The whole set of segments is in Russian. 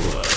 Network.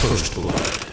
First blood.